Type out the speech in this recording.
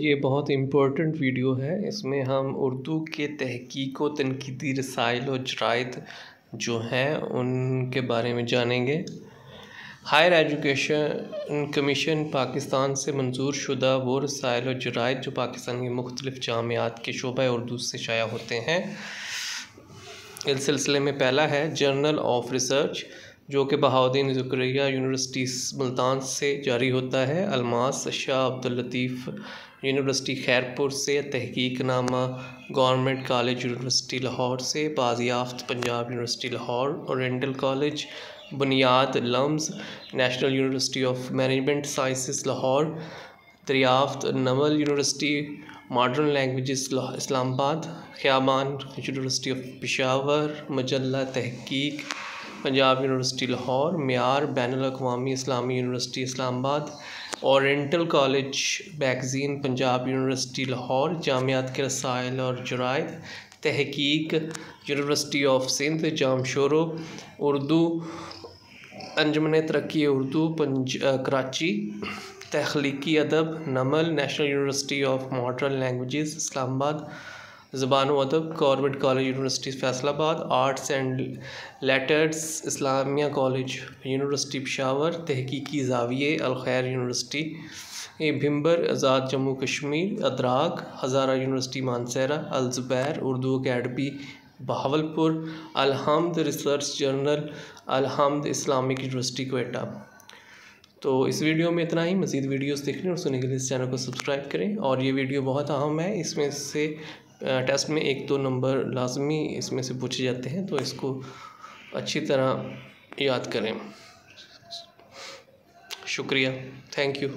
یہ بہت important video ہے۔ اس میں ہم اردو کے تحقیق و تنقیدی رسائل و جرائد جو ہیں، ان کے بارے میں جانیں گے۔ ہائر ایجوکیشن کمیشن پاکستان سے منظور شدہ وہ رسائل و جرائد جو پاکستان کی مختلف جامعات کے شعبہ اردو سے شائع ہوتے ہیں۔ اس سلسلے میں پہلا ہے جرنل آف ریسرچ جو کہ بہاؤدین ذکریہ یونیورسٹی ملتان سے جاری ہوتا ہے۔ الماس شاہ عبداللطیف یونیورسٹی خیرپور سے Tahqiq Nama government college university Lahore سے بازیافت، Punjab university Lahore, oriental college, بنیاد LUMS, national university of management sciences Lahore, دریافت NUML university, modern languages Islamabad, خیابان university of Peshawar, مجلہ تحقیق پنجاب یونیورسٹی لاہور، معیار، بین الاقوامی، اسلامی university, Islamabad oriental college, بیگزین، Punjab university Lahore, جامعات کے رسائل اور جرائد، تحقیق، یونیورسٹی آف سندھ، جام شورو، اردو، انجمن ترقی اردو، پنج کراچی، تخلیقی ادب، NUML, national university of modern languages, Islamabad زبان و ادب government college university Faisalabad arts and letters Islamia college university Peshawar, تحقیقی زاویے، الخیر یونیورسٹی بھمبر، آزاد جموں، کشمیر، ادراک، Hazara university Mansehra, Al-Zubair, Urdu academy Bahawalpur, Al-Hamd research journal Al-Hamd Islamic university Quetta. تو اس video میں اتنا ہی، مزید ویڈیوز دیکھنے اور سننے کے لیے اس چینل کو سبسکرائب کریں اور یہ ویڈیو بہت اہم ہے۔ اس میں سے ٹیسٹ میں ایک دو نمبر لازمی اس میں سے پوچھے جاتے ہیں، تو اس کو اچھی طرح یاد کریں۔ شکریہ، تھینک یو۔